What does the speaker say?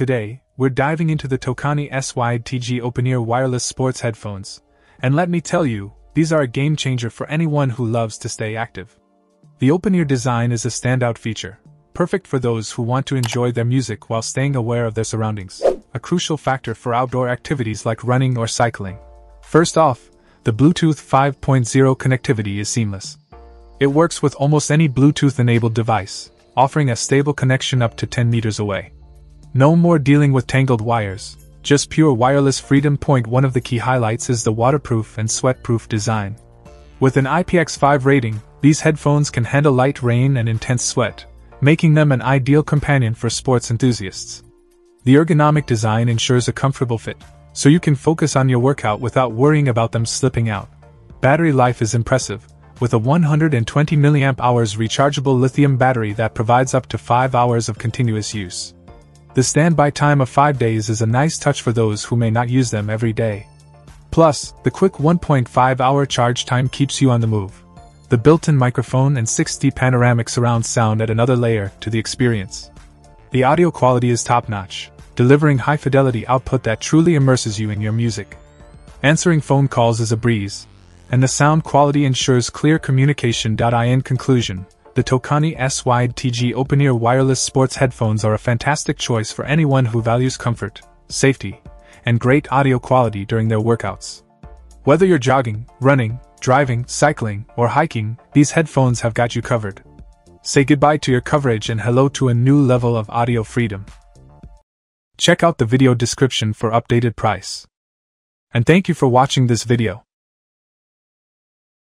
Today, we're diving into the Tokani S-Wide-TG open-ear wireless sports headphones. And let me tell you, these are a game changer for anyone who loves to stay active. The open-ear design is a standout feature, perfect for those who want to enjoy their music while staying aware of their surroundings, a crucial factor for outdoor activities like running or cycling. First off, the Bluetooth 5.0 connectivity is seamless. It works with almost any Bluetooth-enabled device, offering a stable connection up to 10 meters away. No more dealing with tangled wires, just pure wireless freedom. Point one of the key highlights is the waterproof and sweatproof design. With an IPX5 rating, these headphones can handle light rain and intense sweat, making them an ideal companion for sports enthusiasts. The ergonomic design ensures a comfortable fit, so you can focus on your workout without worrying about them slipping out. Battery life is impressive, with a 120 mAh rechargeable lithium battery that provides up to 5 hours of continuous use. The standby time of 5 days is a nice touch for those who may not use them every day. Plus, the quick 1.5 hour charge time keeps you on the move. The built in microphone and 6D panoramic surround sound add another layer to the experience. The audio quality is top notch, delivering high fidelity output that truly immerses you in your music. Answering phone calls is a breeze, and the sound quality ensures clear communication. In conclusion, the Tokani S-Wide-TG open-ear wireless sports headphones are a fantastic choice for anyone who values comfort, safety, and great audio quality during their workouts. Whether you're jogging, running, driving, cycling, or hiking, these headphones have got you covered. Say goodbye to your coverage and hello to a new level of audio freedom. Check out the video description for updated price. And thank you for watching this video.